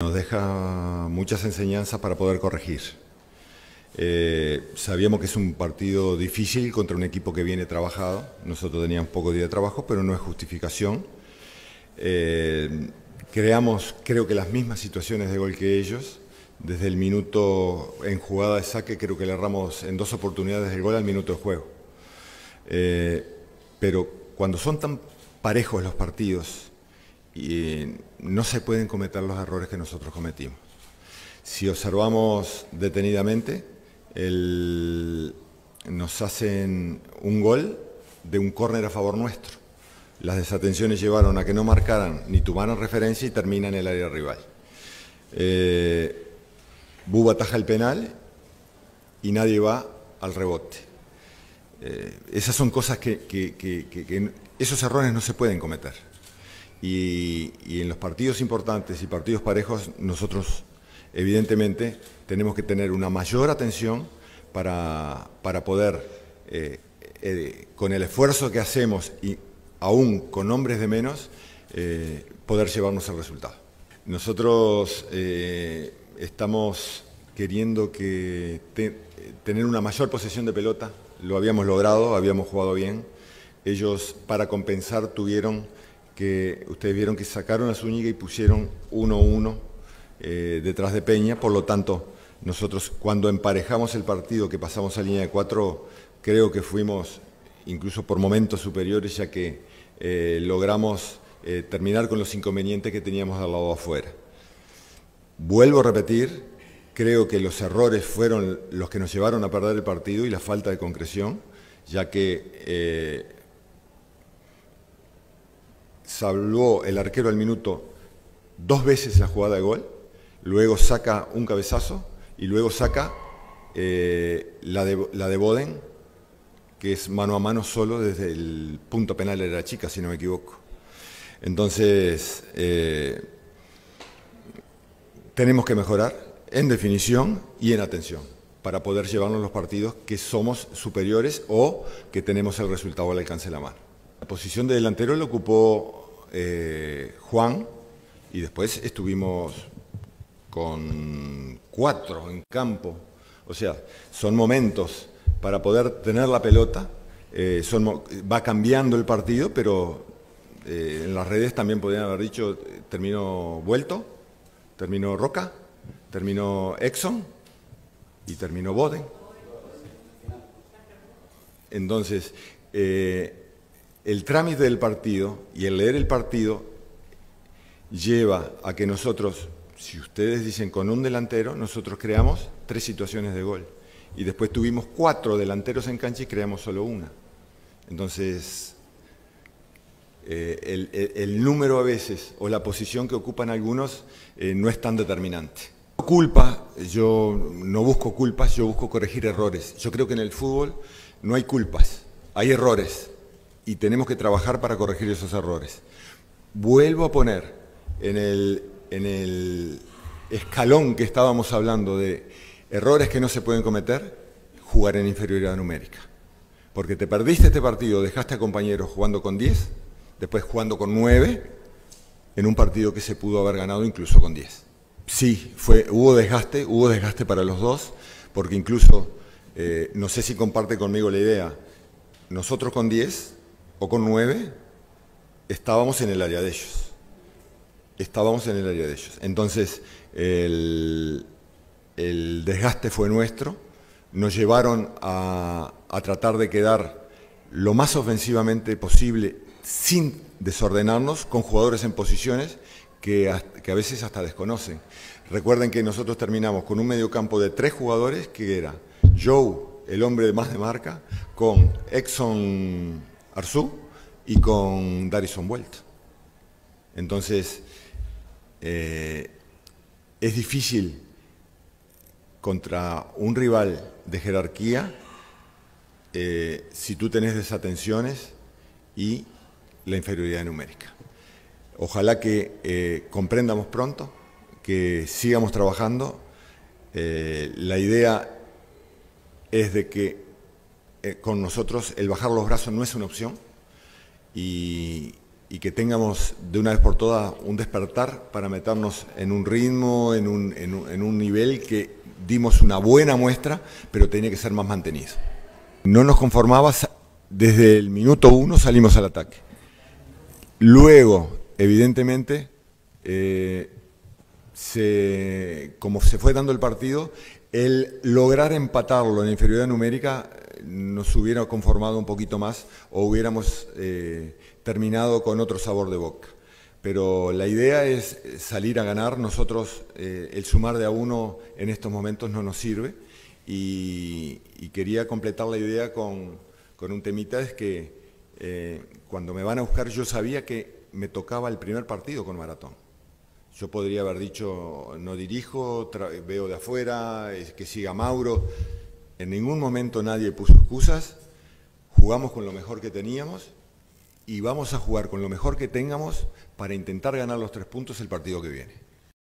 Nos deja muchas enseñanzas para poder corregir. Eh, sabíamos que es un partido difícil contra un equipo que viene trabajado. Nosotros teníamos poco día de trabajo, pero no es justificación. Eh, creamos, creo que las mismas situaciones de gol que ellos. Desde el minuto en jugada de saque, creo que le erramos en dos oportunidades el gol al minuto de juego. Eh, pero cuando son tan parejos los partidos, y no se pueden cometer los errores que nosotros cometimos. Si observamos detenidamente, nos hacen un gol de un córner a favor nuestro. Las desatenciones llevaron a que no marcaran ni tomaran referencia y terminan en el área rival. Eh, Buba ataja el penal y nadie va al rebote. Eh, esas son cosas que esos errores no se pueden cometer. Y, en los partidos importantes y partidos parejos, nosotros evidentemente tenemos que tener una mayor atención para, poder, eh, eh, con el esfuerzo que hacemos y aún con hombres de menos, eh, poder llevarnos al resultado. Nosotros estamos queriendo que tener una mayor posesión de pelota, lo habíamos logrado, habíamos jugado bien. Ellos, para compensar, tuvieron que ustedes vieron que sacaron a Zúñiga y pusieron 1-1 eh, detrás de Peña, por lo tanto, nosotros cuando emparejamos el partido, que pasamos a línea de cuatro, creo que fuimos incluso por momentos superiores, ya que eh, logramos eh, terminar con los inconvenientes que teníamos al lado afuera. Vuelvo a repetir, creo que los errores fueron los que nos llevaron a perder el partido y la falta de concreción, ya que salvó el arquero al minuto dos veces la jugada de gol, luego saca un cabezazo y luego saca eh, la, de, la de Boden, que es mano a mano solo desde el punto penal de la chica, si no me equivoco. Entonces, eh, tenemos que mejorar en definición y en atención para poder llevarnos los partidos que somos superiores o que tenemos el resultado al alcance de la mano. La posición de delantero la ocupó eh, Juan y después estuvimos con cuatro en campo. O sea, son momentos para poder tener la pelota. Eh, va cambiando el partido, pero eh, en las redes también podrían haber dicho, terminó Vuelto, terminó Roca, terminó Exxon y terminó Boden. Entonces, el trámite del partido y el leer el partido lleva a que nosotros, si ustedes dicen con un delantero, nosotros creamos tres situaciones de gol. Y después tuvimos cuatro delanteros en cancha y creamos solo una. Entonces, eh, el, número a veces o la posición que ocupan algunos eh, no es tan determinante. Culpa, yo no busco culpas, yo busco corregir errores. Yo creo que en el fútbol no hay culpas, hay errores y tenemos que trabajar para corregir esos errores. Vuelvo a poner en el, en el escalón que estábamos hablando de errores que no se pueden cometer, jugar en inferioridad numérica. Porque te perdiste este partido, dejaste a compañeros jugando con 10, después jugando con 9, en un partido que se pudo haber ganado incluso con 10. Sí, fue, hubo desgaste, hubo desgaste para los dos, porque incluso, eh, no sé si comparte conmigo la idea, nosotros con 10 o con nueve, estábamos en el área de ellos. Estábamos en el área de ellos. Entonces, el, desgaste fue nuestro. Nos llevaron a, tratar de quedar lo más ofensivamente posible sin desordenarnos, con jugadores en posiciones que, que, a veces hasta desconocen. Recuerden que nosotros terminamos con un mediocampo de tres jugadores, que era Joe, el hombre más de marca, con Exxon Arzú y con Darison Vuelta. Entonces, eh, es difícil contra un rival de jerarquía eh, si tú tenés desatenciones y la inferioridad numérica. Ojalá que eh, comprendamos pronto, que sigamos trabajando. la idea es de que eh, con nosotros el bajar los brazos no es una opción y, que tengamos de una vez por todas un despertar para meternos en un ritmo, en un, en un nivel que dimos una buena muestra, pero tenía que ser más mantenido. No nos conformaba, desde el minuto uno salimos al ataque. Luego, evidentemente, eh, como se fue dando el partido, el lograr empatarlo en inferioridad numérica nos hubiera conformado un poquito más o hubiéramos eh, terminado con otro sabor de boca. Pero la idea es salir a ganar. Nosotros, el sumar de a uno en estos momentos no nos sirve. Y, quería completar la idea con, con un temita, es que cuando me van a buscar yo sabía que me tocaba el primer partido con Maratón. Yo podría haber dicho, no dirijo, veo de afuera, que siga Mauro. En ningún momento nadie puso excusas. Jugamos con lo mejor que teníamos y vamos a jugar con lo mejor que tengamos para intentar ganar los tres puntos el partido que viene.